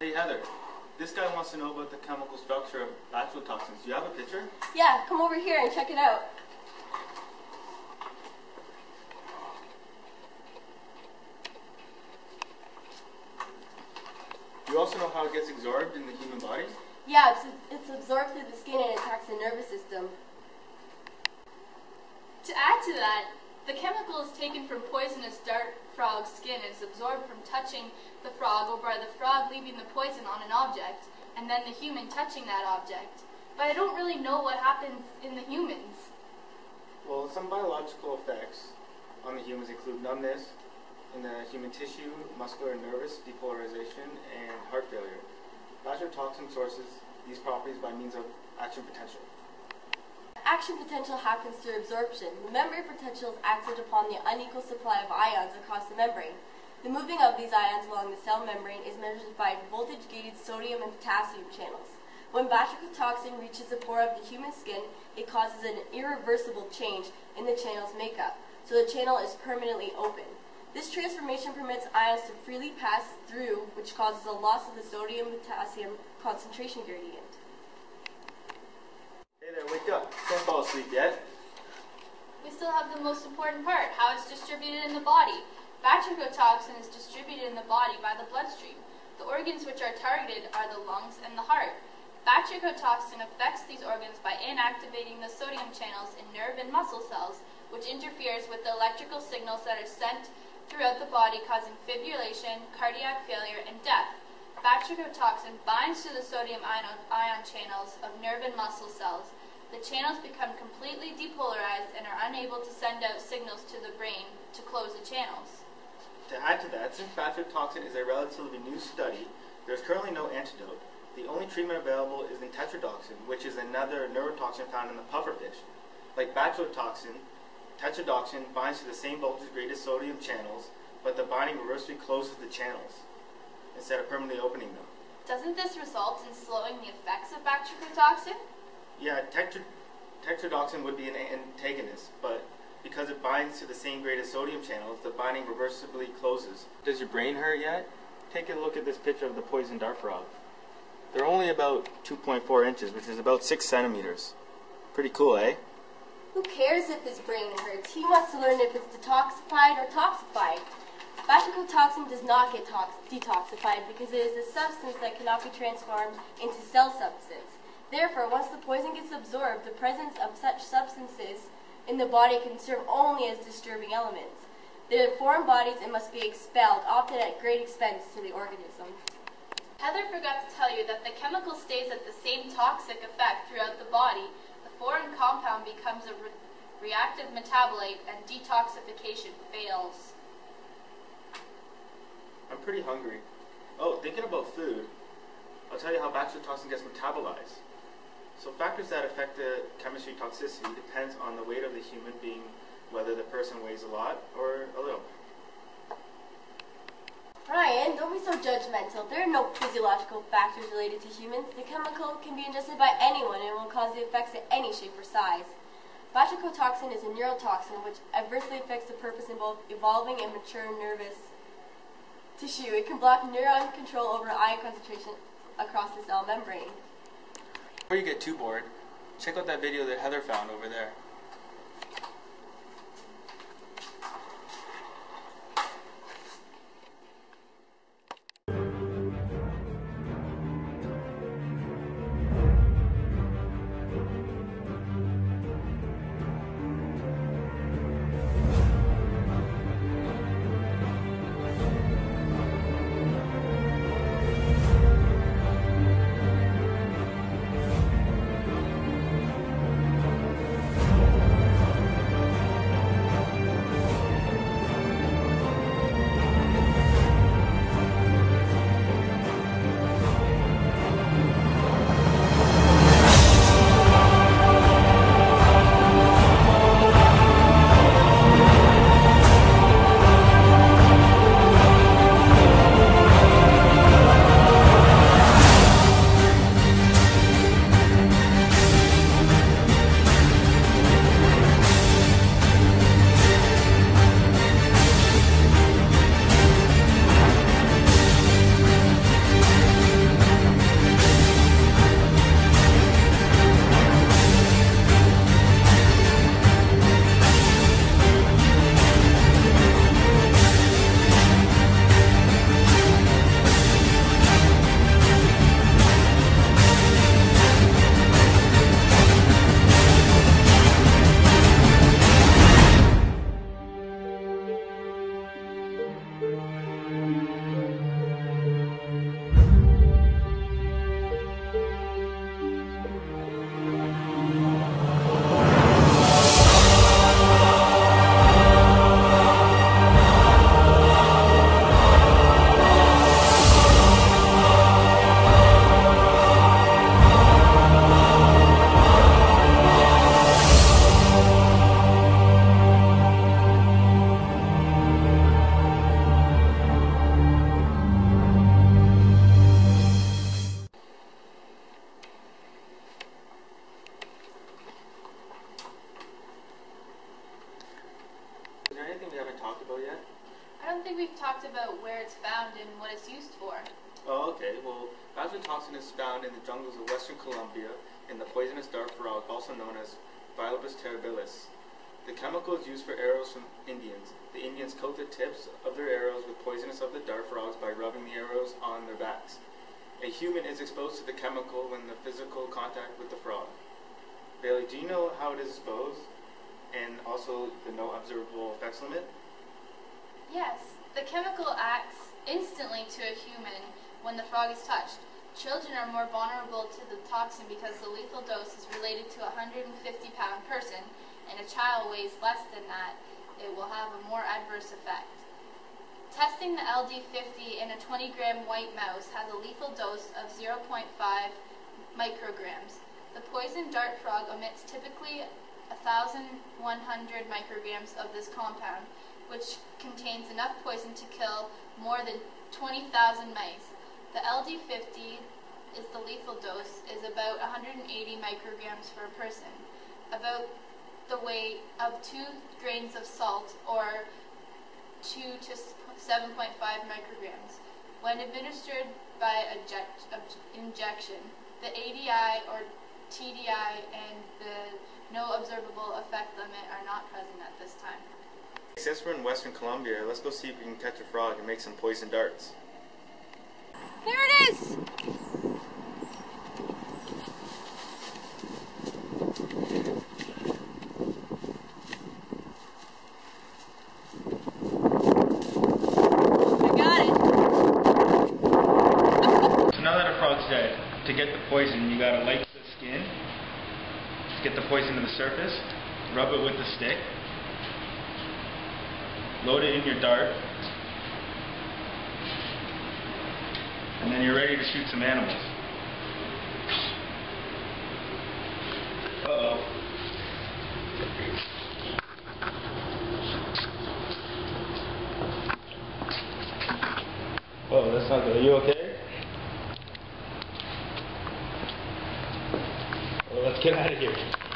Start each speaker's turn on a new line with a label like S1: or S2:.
S1: Hey Heather, this guy wants to know about the chemical structure of batrachotoxins. Do you have a picture?
S2: Yeah, come over here and check it out.
S1: You also know how it gets absorbed in the human body?
S2: Yeah, it's, it's absorbed through the skin and attacks the nervous system.
S3: To add to that, the chemical is taken from poisonous dart frog skin and is absorbed from touching the frog or by the frog leaving the poison on an object, and then the human touching that object. But I don't really know what happens in the humans.
S1: Well, some biological effects on the humans include numbness in the human tissue, muscular and nervous depolarization, and heart failure. Batrachotoxin sources these properties by means of action potential.
S2: Action potential happens through absorption. The membrane potential is acted upon the unequal supply of ions across the membrane. The moving of these ions along the cell membrane is measured by voltage-gated sodium and potassium channels. When batrachotoxin reaches the pore of the human skin, it causes an irreversible change in the channel's makeup, so the channel is permanently open. This transformation permits ions to freely pass through, which causes a loss of the sodium-potassium concentration gradient.
S1: Hey there, wake up. Can't fall asleep yet.
S3: We still have the most important part, how it's distributed in the body. Batrachotoxin is distributed in the body by the bloodstream. The organs which are targeted are the lungs and the heart. Batrachotoxin affects these organs by inactivating the sodium channels in nerve and muscle cells, which interferes with the electrical signals that are sent throughout the body, causing fibrillation, cardiac failure, and death. Batrachotoxin binds to the sodium ion, ion channels of nerve and muscle cells. The channels become completely depolarized and are unable to send out signals to the brain to close the channels.
S1: To add to that, since batrachotoxin is a relatively new study, there's currently no antidote. The only treatment available is tetrodotoxin, which is another neurotoxin found in the pufferfish. Like batrachotoxin, tetrodotoxin binds to the same voltage-graded sodium channels, but the binding reversibly closes the channels instead of permanently opening them.
S3: Doesn't this result in slowing the effects of batrachotoxin?
S1: Yeah, tetr tetrodotoxin would be an antagonist, but because it binds to the same graded sodium channels, the binding reversibly closes. Does your brain hurt yet? Take a look at this picture of the poison dart frog. They're only about 2.4 inches, which is about 6 centimeters. Pretty cool, eh?
S2: Who cares if his brain hurts? He wants to learn if it's detoxified or toxified. Batrachotoxin does not get detoxified because it is a substance that cannot be transformed into cell substance. Therefore, once the poison gets absorbed, the presence of such substances in the body can serve only as disturbing elements. The foreign bodies it must be expelled, often at great expense to the organism.
S3: Heather forgot to tell you that the chemical stays at the same toxic effect throughout the body. The foreign compound becomes a re reactive metabolite and detoxification fails.
S1: I'm pretty hungry. Oh, thinking about food, I'll tell you how batrachotoxin gets metabolized. So factors that affect the chemistry toxicity depends on the weight of the human being, whether the person weighs a lot or a little.
S2: Ryan, don't be so judgmental. There are no physiological factors related to humans. The chemical can be ingested by anyone and will cause the effects in any shape or size. Batrachotoxin is a neurotoxin which adversely affects the purpose in both evolving and mature nervous tissue. It can block neuron control over ion concentration across the cell membrane.
S1: Before you get too bored, check out that video that Heather found over there.
S3: Think we've talked about where it's found and what it's used for.
S1: Oh, okay. Well, batrachotoxin is found in the jungles of western Colombia in the poisonous dart frog, also known as Phyllobates terribilis. The chemical is used for arrows from Indians. The Indians coat the tips of their arrows with poisonous of the dart frogs by rubbing the arrows on their backs. A human is exposed to the chemical when the physical contact with the frog. Bailey, do you know how it is exposed? And also the no observable effects limit?
S3: Yes, the chemical acts instantly to a human when the frog is touched. Children are more vulnerable to the toxin because the lethal dose is related to a 150 pound person, and a child weighs less than that, it will have a more adverse effect. Testing the LD50 in a 20 gram white mouse has a lethal dose of 0.5 micrograms. The poison dart frog emits typically 1,100 micrograms of this compound, which contains enough poison to kill more than 20,000 mice. The LD50 is the lethal dose is about 180 micrograms for a person, about the weight of two grains of salt or 2 to 7.5 micrograms. When administered by injection, the ADI or TDI and the no observable effect limit are not present at this time.
S1: Since we're in western Colombia, let's go see if we can catch a frog and make some poison darts.
S2: There it is! I got it.
S1: So now that a frog's dead, to get the poison, you gotta light the skin, get the poison to the surface, rub it with the stick, load it in your dart, and then you're ready to shoot some animals. Uh-oh. Oh, that's not good. Are you okay? Well, let's get out of here.